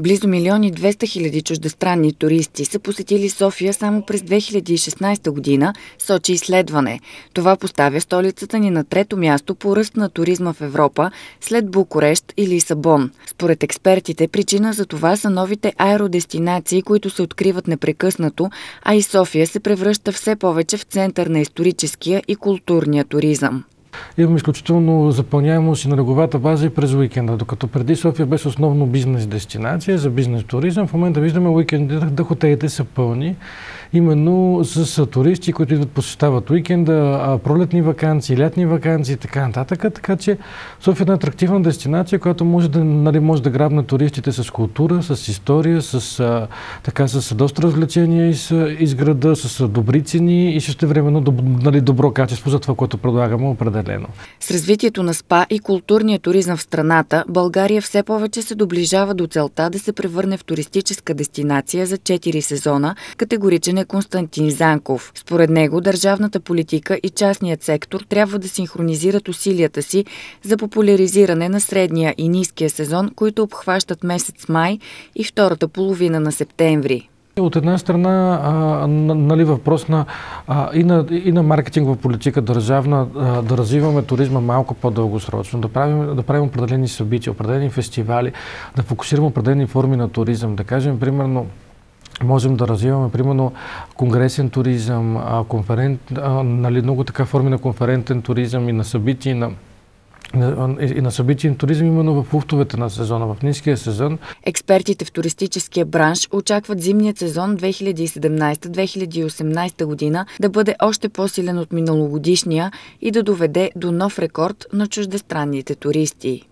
Близо милиони 200 хиляди чуждестранни туристи са посетили София само през 2016 година, сочи изследване. Това поставя столицата ни на трето място по ръст на туризма в Европа, след Букурещ и Лисабон. Според експертите, причина за това са новите аеродестинации, които се откриват непрекъснато, а и София се превръща все повече в център на историческия и културния туризъм. Имаме изключително запълняемост и на леговата база и през уикенда. Докато преди София беше основно бизнес дестинация за бизнес туризъм, в момента виждаме уикенда да хотелите са пълни именно с туристи, които идват посещават уикенда, пролетни вакансии, лятни вакансии и така нататък. Така че София е една атрактивна дестинация, която може да, нали, може да грабне туристите с култура, с история, с, а, така, с доста развлечения из, из града, с добри цени и също времено доб, нали, добро качество за това, което предлагаме определено. С развитието на СПА и културния туризъм в страната, България все повече се доближава до целта да се превърне в туристическа дестинация за 4 сезона, категоричен е Константин Занков. Според него, държавната политика и частният сектор трябва да синхронизират усилията си за популяризиране на средния и ниския сезон, които обхващат месец май и втората половина на септември. От една страна, а, нали, въпрос на, а, и, на, и на маркетингова политика държавна, а, да развиваме туризма малко по-дългосрочно, да правим, да правим определени събития, определени фестивали, да фокусираме определени форми на туризъм. Да кажем, примерно, можем да развиваме, примерно, конгресен туризъм, конферент, нали, много така форми на конферентен туризъм и на събития, на и на събитиен туризъм именно в луфтовете на сезона, в ниския сезон. Експертите в туристическия бранш очакват зимният сезон 2017-2018 година да бъде още по-силен от миналогодишния и да доведе до нов рекорд на чуждестранните туристи.